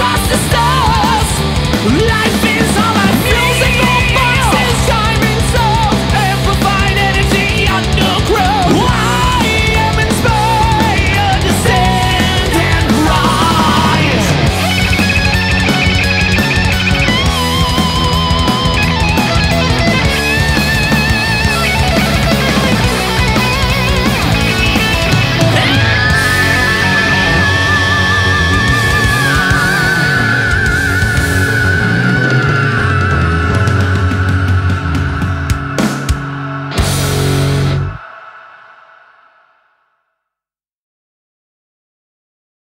across the stars.